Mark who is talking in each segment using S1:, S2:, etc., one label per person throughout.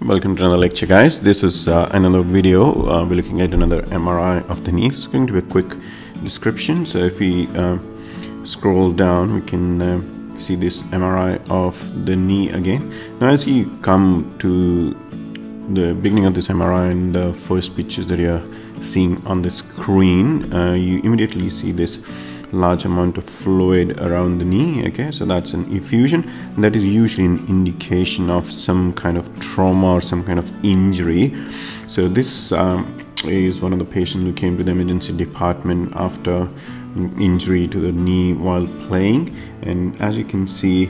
S1: Welcome to another lecture guys. This is uh, another video. Uh, we're looking at another MRI of the knee. It's going to be a quick description. So if we uh, scroll down we can uh, see this MRI of the knee again. Now as you come to the beginning of this MRI and the first pictures that you're seeing on the screen, uh, you immediately see this large amount of fluid around the knee okay? So that's an effusion. That is usually an indication of some kind of trauma or some kind of injury. So this um, is one of the patients who came to the emergency department after injury to the knee while playing. And as you can see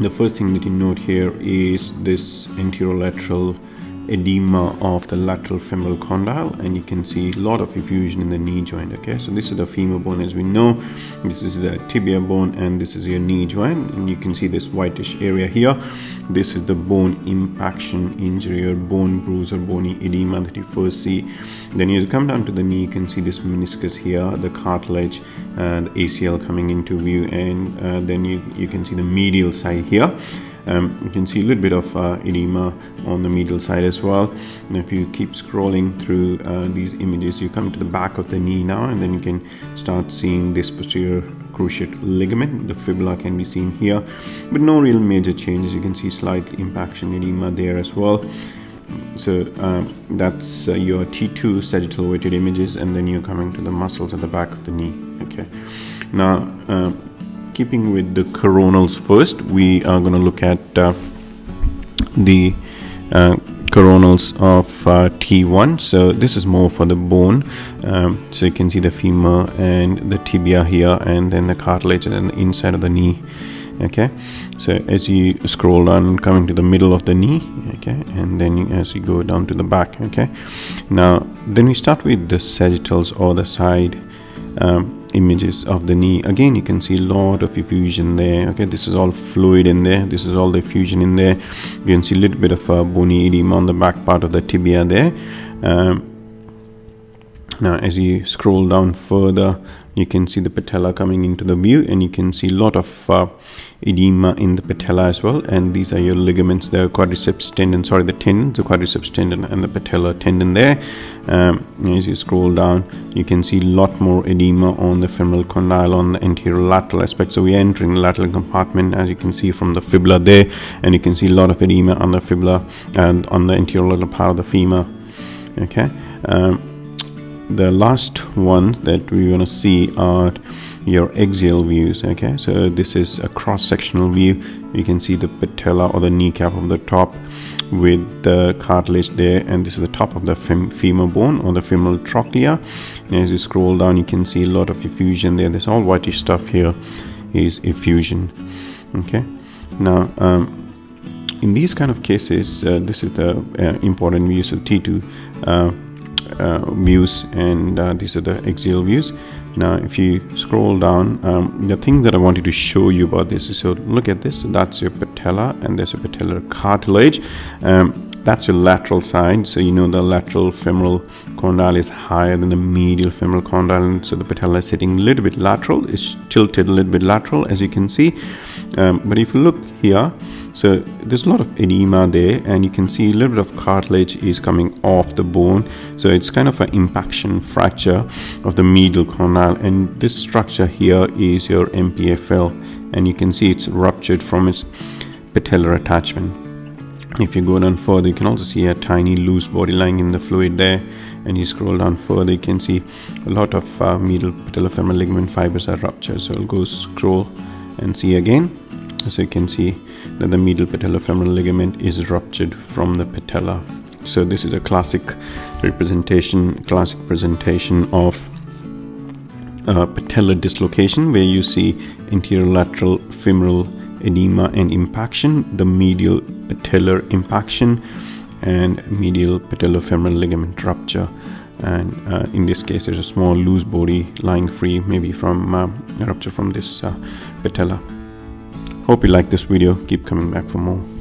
S1: the first thing that you note here is this anterolateral edema of the lateral femoral condyle and you can see a lot of effusion in the knee joint okay? So this is the femur bone as we know. This is the tibia bone and this is your knee joint and you can see this whitish area here. This is the bone impaction injury or bone bruise or bony edema that you first see. Then you come down to the knee you can see this meniscus here the cartilage and ACL coming into view and uh, then you, you can see the medial side here um, you can see a little bit of uh, edema on the medial side as well. And if you keep scrolling through uh, these images you come to the back of the knee now and then you can start seeing this posterior cruciate ligament. The fibula can be seen here but no real major changes. You can see slight impaction edema there as well. So um, that's uh, your T2 sagittal weighted images and then you're coming to the muscles at the back of the knee. Okay. Now um, keeping with the coronals first we are going to look at uh, the uh, coronals of uh, T1 so this is more for the bone. Um, so you can see the femur and the tibia here and then the cartilage and the inside of the knee okay? So as you scroll down coming to the middle of the knee okay? And then as you go down to the back okay? Now then we start with the sagittals or the side um, images of the knee. Again you can see a lot of effusion there okay? This is all fluid in there. This is all the effusion in there. You can see a little bit of a bony edema on the back part of the tibia there. Um, now as you scroll down further you can see the patella coming into the view and you can see a lot of uh, edema in the patella as well and these are your ligaments the quadriceps tendon sorry the tendon the quadriceps tendon and the patella tendon there. Um, as you scroll down you can see a lot more edema on the femoral condyle on the anterior lateral aspect. So we are entering the lateral compartment as you can see from the fibula there and you can see a lot of edema on the fibula and on the anterior lateral part of the femur. Okay? Um, the last one that we want to see are your axial views okay? So this is a cross-sectional view. You can see the patella or the kneecap of the top with the cartilage there and this is the top of the fem femur bone or the femoral trochlea. And as you scroll down you can see a lot of effusion there. This all whitish stuff here is effusion okay? Now um, in these kind of cases uh, this is the uh, important views of T2 uh, uh, views and uh, these are the axial views. Now if you scroll down um, the thing that I wanted to show you about this is so look at this. That's your patella and there's a patellar cartilage. Um, that's your lateral side so you know the lateral femoral condyle is higher than the medial femoral condyle so the patella is sitting a little bit lateral it's tilted a little bit lateral as you can see. Um, but if you look here so there's a lot of edema there and you can see a little bit of cartilage is coming off the bone. So it's kind of an impaction fracture of the medial condyle and this structure here is your MPFL and you can see it's ruptured from its patellar attachment if you go down further you can also see a tiny loose body lying in the fluid there. And you scroll down further you can see a lot of uh, medial patellofemoral ligament fibers are ruptured. So I'll go scroll and see again. So you can see that the medial patellofemoral ligament is ruptured from the patella. So this is a classic representation classic presentation of uh, patellar dislocation where you see anterior lateral femoral edema and impaction the medial patellar impaction and medial patellofemoral ligament rupture and uh, in this case there's a small loose body lying free maybe from uh, rupture from this uh, patella Hope you like this video. Keep coming back for more.